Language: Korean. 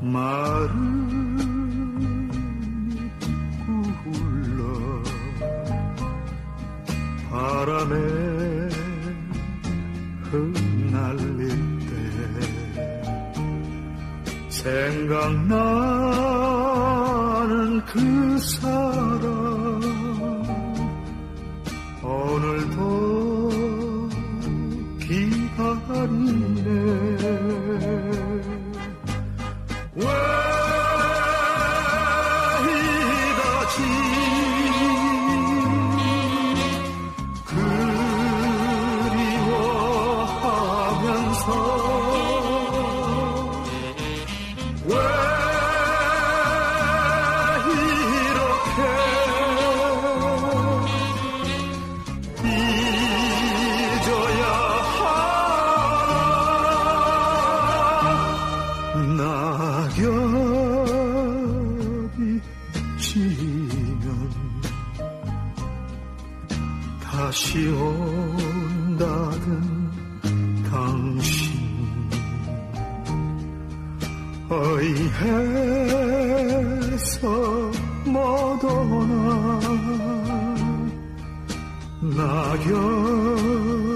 마른 굴러 바람에 흩날릴 때 생각나는 그 사람 오늘도 thunder 낙엽이 지면 다시 온다던 당신 어이해서 못 오나 낙엽